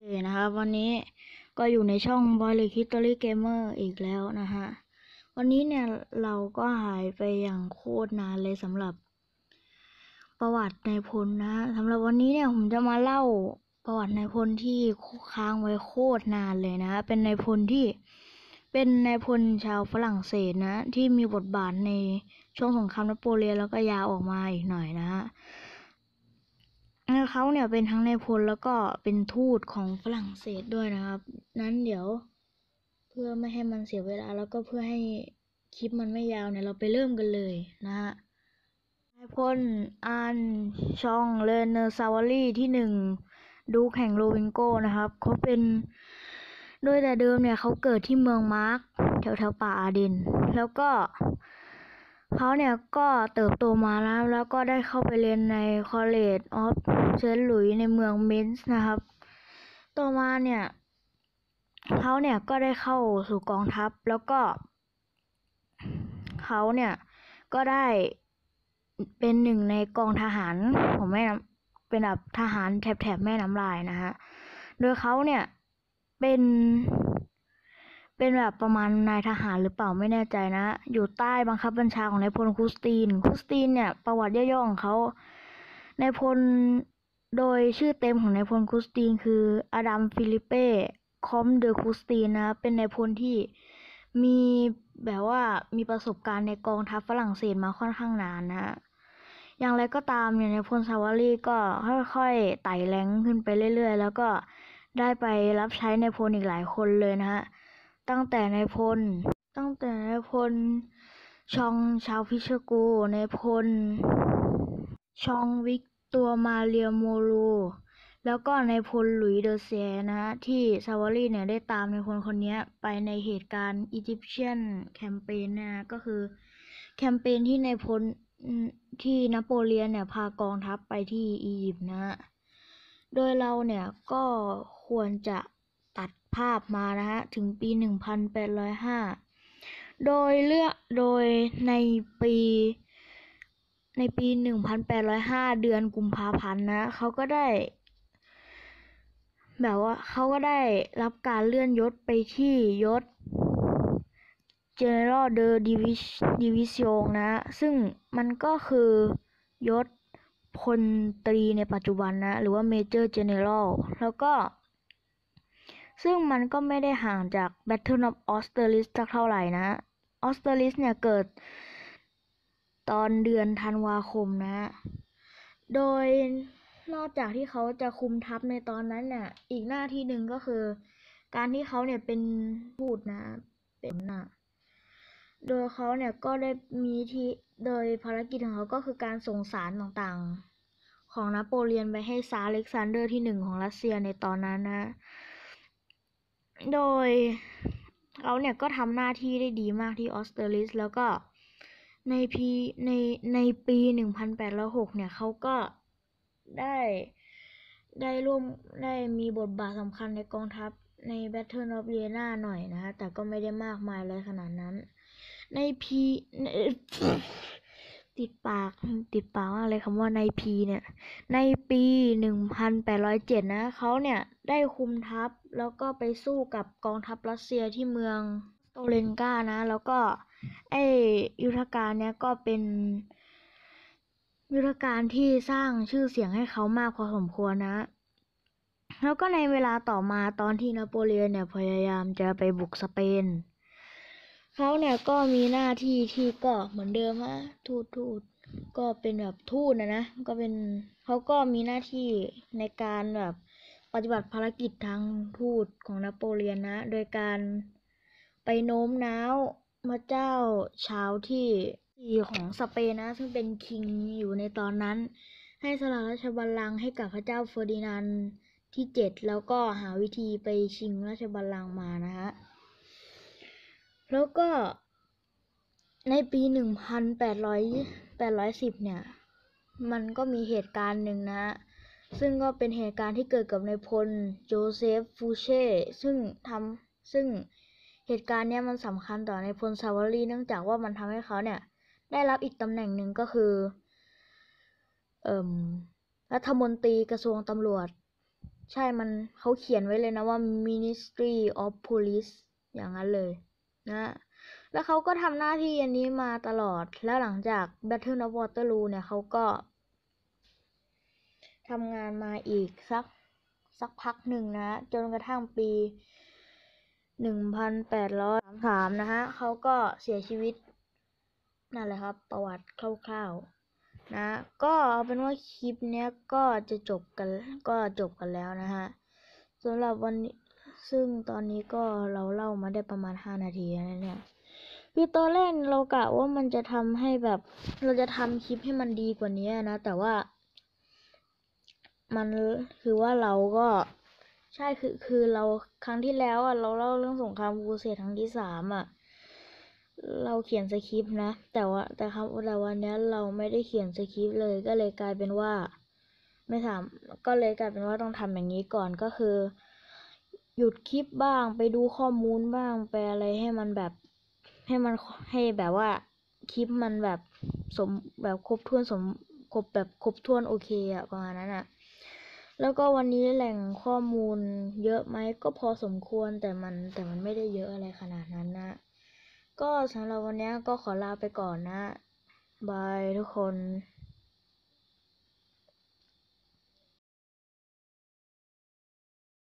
โอเคนะครับวันนี้ก็อยู่ในช่อง Boy l e History Gamer อีกแล้วนะฮะ วันนี้เนี่ยเราก็หายไปอย่างโคตรนานเลยสำหรับ ประวัติในพลนะสำหรับวันนี้เนี่ยผมจะมาเล่าประวัติในพลที่ค้างไว้โคตรนานเลยนะ เป็นในพลที่เป็นนายพลชาวฝรั่งเศสนะ ที่มีบทบาทในช่วงสงครามนโปเลียนแล้วก็ยาวออกมาอีกหน่อยนะฮะ เขาเนี่ยเป็นทั้งนายพลแล้วก็เป็นทูตของฝรั่งเศสด้วยนะครับ นั้นเดี๋ยวเพื่อไม่ให้มันเสียเวลาแล้วก็เพื่อให้คลิปมันไม่ยาวเนี่ยเราไปเริ่มกันเลยนะฮะนายพลอานฌองเรเน่ซาวารีที่หนึ่ง Duke แห่งโรวิโก้นะครับเขาเป็นโดยแต่เดิมเนี่ยเขาเกิดที่เมืองมาร์กแถวแถวๆป่าอาเดน แล้วก็ เขาเนี่ยก็เติบโตมาแล้วแล้วก็ได้เข้าไปเรียนใน College of Saint Louis ในเมืองเมนส์นะครับ ต่อมาเนี่ยเขาเนี่ยก็ได้เข้าสู่กองทัพแล้วก็เขาเนี่ยก็ได้เป็นหนึ่งในกองทหารของแม่น้ำเป็นแบบทหารแถบแถบแม่น้ำลายนะฮะ โดยเขาเนี่ยเป็น เป็นแบบประมาณนายทหารหรือเปล่าไม่แน่ใจนะ อยู่ใต้บังคับบัญชาของนายพลคุสตีนคุสตีนเนี่ยประวัติย่อๆของเขานายพลโดยชื่อเต็มของนายพลคุสตีนคืออดัมฟิลิเป้คอมเดอคุสตีนนะ เป็นนายพลที่มีแบบว่ามีประสบการณ์ในกองทัพฝรั่งเศสมาค่อนข้างนานนะฮะอย่างไรก็ตามเนี่ยนายพลซาวารีก็ค่อยๆไต่ rank ขึ้นไปเรื่อยๆ แล้วก็ได้ไปรับใช้นายพลอีกหลายคนเลยนะฮะ ตั้งแต่นายพล ตั้งแต่นายพล ชองชาวพิชกูนายพล ชองวิกตัวมาเรียโมรู แล้วก็นายพลหลุยเดอเซียนะฮะ ที่ซาวารีเนี่ยได้ตามนายพลคนเนี้ยไปในเหตุการณ์ Egyptian Campaign นะ ก็คือแคมเปญที่นายพลที่นโปเลียนเนี่ยพากองทัพไปที่อียิปต์นะ โดยเราเนี่ยก็ควรจะ ตัดภาพมานะฮะถึงปี 1805 โดยเลือกโดยในปีในปี 1805 เดือนกุมภาพันธ์นะเขาก็ได้แบบว่าเขาก็ได้รับการเลื่อนยศไปที่ยศ General de Division นะ ซึ่งมันก็คือยศพลตรีในปัจจุบันนะ หรือว่า Major General แล้วก็ ซึ่งมันก็ไม่ได้ห่างจาก Battle of Austerlitz สักเท่าไหร่นะ Austerlitz เนี่ยเกิดตอนเดือนธันวาคมนะ โดยนอกจากที่เขาจะคุมทัพในตอนนั้นเนี่ย อีกหน้าที่หนึ่งก็คือ การที่เขาเนี่ยเป็นทูตนะ เป็นนะโดยเขาเนี่ยก็ได้มีที่ โดยภารกิจของเขาก็คือการส่งสารต่างๆ ของนโปเลียนไปให้ซาร์อเล็กซานเดอร์ที่หนึ่งของรัสเซียในตอนนั้นนะ โดยเขาเนี่ยก็ทำหน้าที่ได้ดีมากที่ออสเตอร์ลิทซ์แล้วก็ในปีในในปีหนึ่งพันแปดร้อยหกเนี่ยเขาก็ได้ได้ร่วมได้มีบทบาทสำคัญในกองทัพใน Battle of Vienna หน่อยนะฮะแต่ก็ไม่ได้มากมายเลยขนาดนั้น ในพีติดปากติดปากมากเลยคำว่าในพีเนี่ย ในปีหนึ่งพันแปดร้อยเจ็ดนะ เขาเนี่ยได้คุมทัพ แล้วก็ไปสู้กับกองทัพรัสเซียที่เมืองโตเลนกานะ แล้วก็ไอยุทธการเนี่ยก็เป็นยุทธการที่สร้างชื่อเสียงให้เขามากพอสมควรนะ แล้วก็ในเวลาต่อมาตอนที่นโปเลียนเนี่ยพยายามจะไปบุกสเปน เขาเนี่ยก็มีหน้าที่ที่ก็เหมือนเดิมฮะทูตทูตก็เป็นแบบทูตนะนะ ก็เป็นเขาก็มีหน้าที่ในการแบบ ปฏิบัติภารกิจทางทูตของนโปเลียนนะ โดยการไปโน้มน้าวพระเจ้าชาร์ลที่สี่ของสเปนนะ ซึ่งเป็น king อยู่ในตอนนั้น ให้สละราชบัลลังก์ให้กับพระเจ้าเฟอร์ดินานด์ที่เจ็ดแล้วก็หาวิธีไปชิงราชบัลลังก์มานะฮะแล้วก็ในปีหนึ่งพันแปดร้อยแปดร้อยสิบเนี่ย มันก็มีเหตุการณ์หนึ่งนะ ซึ่งก็เป็นเหตุการณ์ที่เกิดกับนายพลโจเซฟฟูเช่ซึ่งทำซึ่งเหตุการณ์เนี้ยมันสำคัญต่อนายพลซาวารีเนื่องจากว่ามันทำให้เขาเนี่ย ได้รับอีกตำแหน่งหนึ่งก็คือเอ่มรัฐมนตรีกระทรวงตำรวจ ใช่มันเขาเขียนไว้เลยนะว่า Ministry of Police อย่างนั้นเลยนะ แล้วเขาก็ทำหน้าที่อันนี้มาตลอด แล้วหลังจาก Battle of Waterloo เนี่ยเขาก็ ทำงานมาอีกสักสักพักหนึ่งนะ จนกระทั่งปี 1833 นะฮะเขาก็เสียชีวิตนั่นแหละครับ ประวัติคร่าวๆนะ ก็เอาเป็นว่าคลิปเนี้ยก็จะจบกันก็จบกันแล้วนะฮะสำหรับวันนี้ซึ่งตอนนี้ก็เราเล่ามาได้ประมาณ 5 นาทีแล้วเนี่ยคือตอนแรกเรากะว่ามันจะทำให้แบบ เราจะทำคลิปให้มันดีกว่านี้นะ แต่ว่า มันคือว่าเราก็ใช่คือคือเราครั้งที่แล้วอะเราเล่าเรื่องสงครามครูเสดครั้งที่สามอะเราเขียนสคริปต์นะ แต่ว่าแต่ครับแต่วันนี้เราไม่ได้เขียนสคริปต์เลยก็เลยกลายเป็นว่า ไม่ทำก็เลยกลายเป็นว่าต้องทำอย่างนี้ก่อนก็คือ หยุดคลิปบ้างไปดูข้อมูลบ้างไปอะไรให้มันแบบให้มันให้แบบว่าคลิปมันแบบสมแบบครบถ้วนสมครบแบบครบถ้วนโอเคอะประมาณนั้นอะ แล้วก็วันนี้แหล่งข้อมูลเยอะไหมก็พอสมควรแต่มันแต่มันไม่ได้เยอะอะไรขนาดนั้นนะ ก็สำหรับวันนี้ก็ขอลาไปก่อนนะบายทุกคน